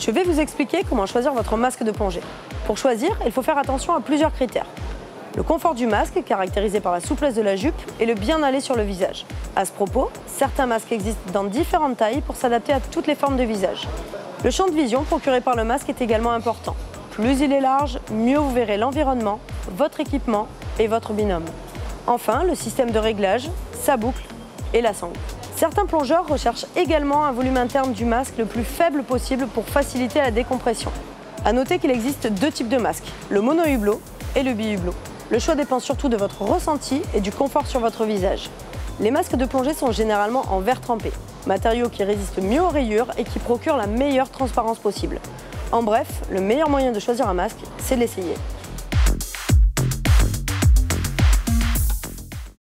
Je vais vous expliquer comment choisir votre masque de plongée. Pour choisir, il faut faire attention à plusieurs critères. Le confort du masque, caractérisé par la souplesse de la jupe, et le bien aller sur le visage. À ce propos, certains masques existent dans différentes tailles pour s'adapter à toutes les formes de visage. Le champ de vision procuré par le masque est également important. Plus il est large, mieux vous verrez l'environnement, votre équipement et votre binôme. Enfin, le système de réglage, sa boucle et la sangle. Certains plongeurs recherchent également un volume interne du masque le plus faible possible pour faciliter la décompression. A noter qu'il existe deux types de masques, le mono-hublot et le bi-hublot. Le choix dépend surtout de votre ressenti et du confort sur votre visage. Les masques de plongée sont généralement en verre trempé, matériau qui résiste mieux aux rayures et qui procure la meilleure transparence possible. En bref, le meilleur moyen de choisir un masque, c'est de l'essayer.